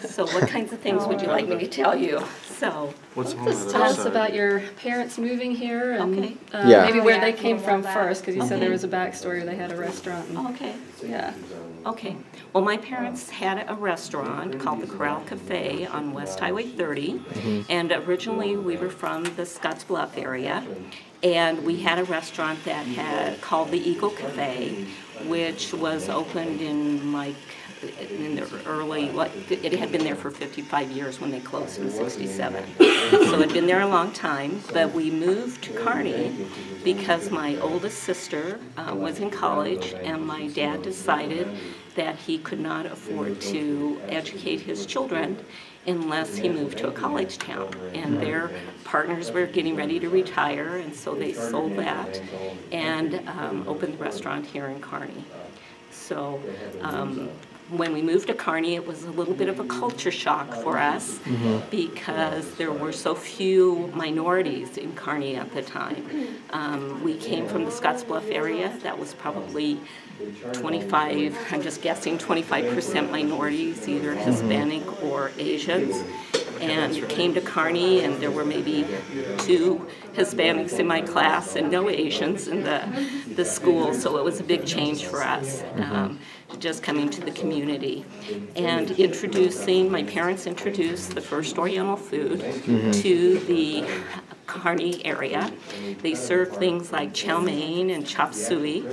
So what kinds of things would you like me to tell you? So, What's on Just tell us about your parents moving here and Okay. uh, Yeah. maybe Oh, where yeah, they came from that. first, because you said there was a backstory, they had a restaurant. and- okay, Yeah. okay. Well, my parents had a restaurant called the Corral Cafe on West Highway 30. And originally, we were from the Scotts Bluff area. And we had a restaurant that had, called the Eagle Cafe, which was opened in like, in the early, it had been there for 55 years when they closed in 67. So it'd been there a long time, but we moved to Kearney because my oldest sister uh, was in college and my dad decided that he could not afford to educate his children unless he moved to a college town. And their partners were getting ready to retire, and so they sold that and um, opened the restaurant here in Kearney. So um, when we moved to Kearney, it was a little bit of a culture shock for us because there were so few minorities in Kearney at the time. Um, we came from the Scottsbluff area. That was probably 25, I'm just guessing, 25% minorities, either Hispanic or Asians. And came to Kearney, and there were maybe two Hispanics in my class and no Asians in the, the school, so it was a big change for us. Um, just coming to the community and introducing, my parents introduced the first Oriental food to the Kearney area. They served things like chow mein and chop suey,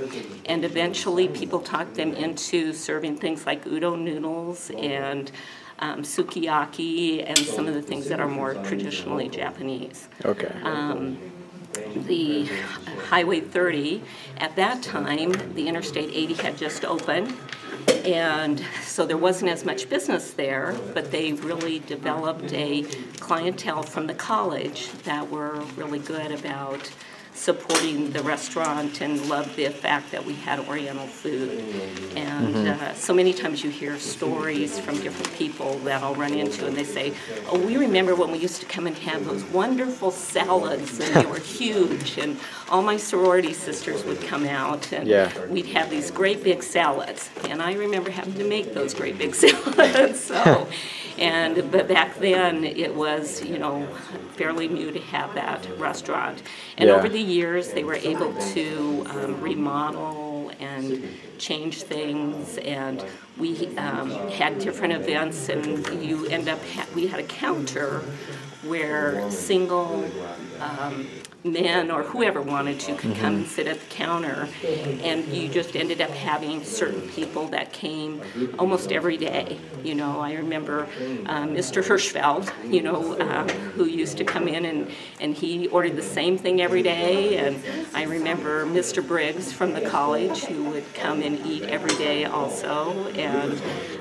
and eventually people talked them into serving things like udon noodles and um, sukiyaki and some of the things that are more traditionally Japanese Okay. the Highway 30, at that time, the Interstate 80 had just opened, and so there wasn't as much business there, but they really developed a clientele from the college that were really good about supporting the restaurant and loved the fact that we had Oriental food. And uh, so many times you hear stories from different people that I'll run into, and they say, "Oh, we remember when we used to come and have those wonderful salads, and they were huge." And all my sorority sisters would come out, and Yeah. we'd have these great big salads. And I remember having to make those great big salads. So, and but back then it was, you know, fairly new to have that restaurant. And Yeah. over the years, they were able to um, remodel and change things, and we um, had different events, and you end up, ha- we had a counter where single um, men or whoever wanted to could come and sit at the counter, and you just ended up having certain people that came almost every day. You know, I remember um, Mr. Hirschfeld, you know, uh, who used to come in and, and he ordered the same thing every day, and I remember Mr. Briggs from the college who would come and eat every day also, and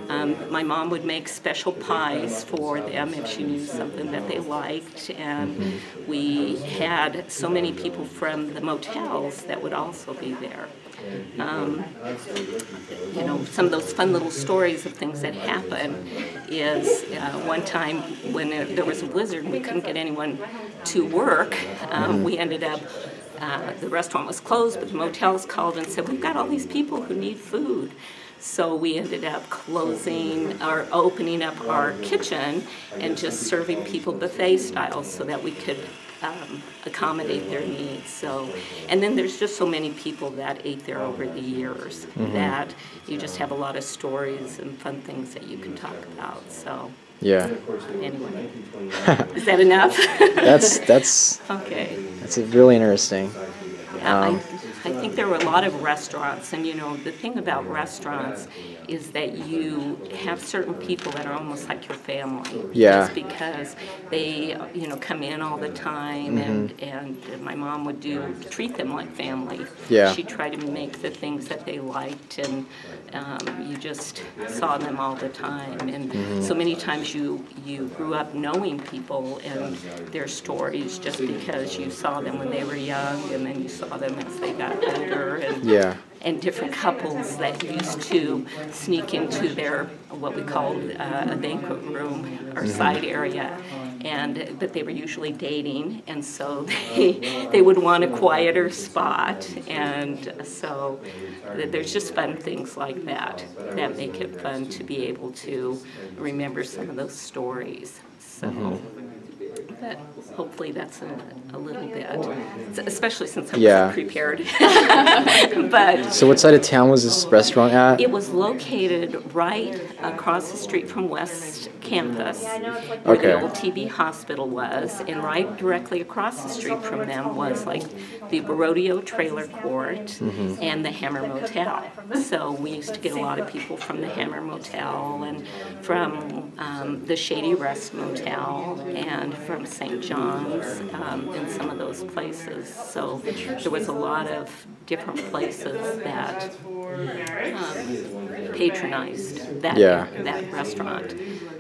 um, my mom would make special pies for them if she knew something that they liked, and we had so many people from the motels that would also be there. Um, you know, some of those fun little stories of things that happen is uh, one time when there was a blizzard and we couldn't get anyone to work, um, we ended up, uh, the restaurant was closed, but the motels called and said, we've got all these people who need food. So we ended up closing or opening up our kitchen and just serving people buffet style so that we could um, accommodate their needs. So, and then there's just so many people that ate there over the years that you just have a lot of stories and fun things that you can talk about. So, Yeah. anyway, is that enough? That's that's okay. that's really interesting. Um, I, there were a lot of restaurants, and you know, the thing about restaurants is that you have certain people that are almost like your family. Yeah. Just because they, you know, come in all the time, and, mm-hmm. and my mom would do, treat them like family. Yeah. She tried to make the things that they liked, and um, you just saw them all the time. And so many times you, you grew up knowing people and their stories just because you saw them when they were young, and then you saw them as they got older. older and Yeah. And different couples that used to sneak into their what we called uh, a banquet room or side area. And but they were usually dating and so they they would want a quieter spot. And so there's just fun things like that that make it fun to be able to remember some of those stories so. But hopefully that's a, a little bit especially since i Yeah. wasn't prepared but So what side of town was this restaurant at? it was located right across the street from West Campus, where Okay. the old TB hospital was, and right directly across the street from them was like the Rodeo Trailer Court and the Hammer Motel. So we used to get a lot of people from the Hammer Motel and from um, the Shady Rest Motel and from St. John's um, and some of those places. So there was a lot of different places that um, patronized that Yeah. that restaurant.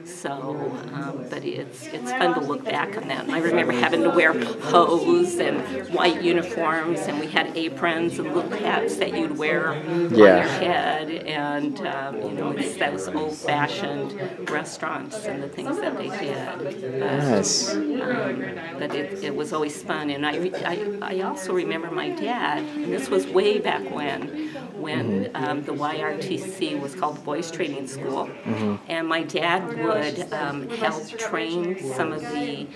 So, um, but it's it's fun to look back on that. And I remember having to wear hose and white uniforms, and we had aprons and little hats that you'd wear on Yeah. your head, and um, you know it's those old-fashioned restaurants and the things that they did. But, Nice. um, but it, it was always fun. And I, I, I also remember my dad, and this was way back when, when um, the YRTC was called the Boys Training School. And my dad would um, help train some of the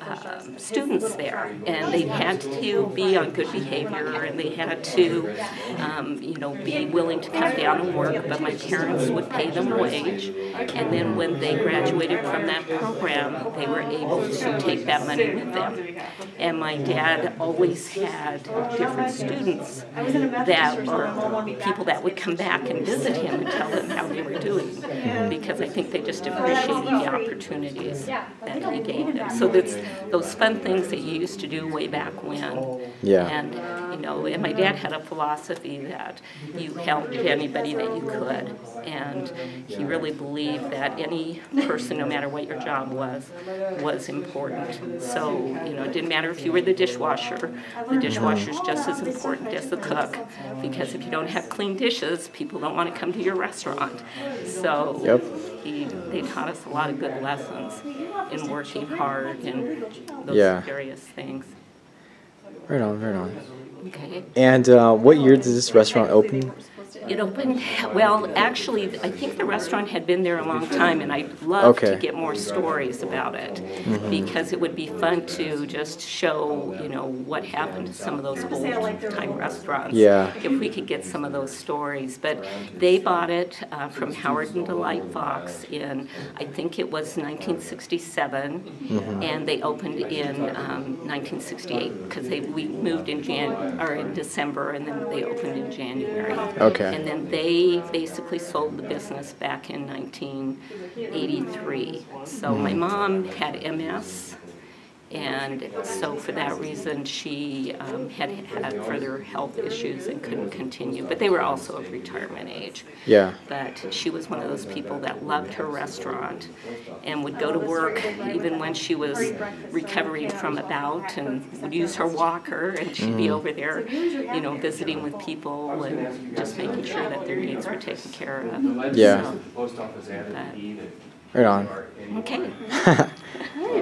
um, students there. And they had to be on good behavior and they had to, um, you know, be willing to come down and work. But my parents would pay them wage. And then when they graduated from that program, they were able to take that money with them. And my dad always had different students that were people that would come back and visit him and tell him how they were doing. Because I think they just appreciated the opportunities that he gave them. So that's those fun things that you used to do way back when. Yeah. And, you know, and my dad had a philosophy that you helped anybody that you could. And he really believed that any person, no matter what your job was, was important. So, you know, it didn't matter if you were the dishwasher, the dishwasher's just as important as the cook. Because if you don't have clean dishes, people don't want to come to your restaurant. So Yep. he, they taught us a lot of good lessons in working hard and those Yeah. various things. Right on, right on. Okay. And uh, what year did this restaurant open? It opened, well, actually, I think the restaurant had been there a long time, and I'd love to Okay. get more stories about it. Because it would be fun to just show, you know, what happened to some of those old-time restaurants. Yeah. If we could get some of those stories. But they bought it uh, from Howard and Delight Fox in, I think it was 1967, and they opened in um, 1968, because they, we moved in Jan, or in December, and then they opened in January. Okay. And then they basically sold the business back in 1983. So my mom had MS, and so for that reason, she um, had had further health issues and couldn't continue. But they were also of retirement age. Yeah. But she was one of those people that loved her restaurant and would go to work even when she was recovering from a bout and would use her walker and she'd be over there, you know, visiting with people and just making sure that their needs were taken care of. Yeah. So, Post office ad but- that Right on. okay.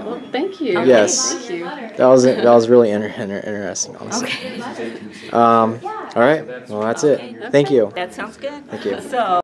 Hey, well, thank you. Yes. Thank you. That was that was really inter- inter- interesting, honestly. Okay. Um, all right. Well, that's it. Thank you. That sounds good. Thank you. So.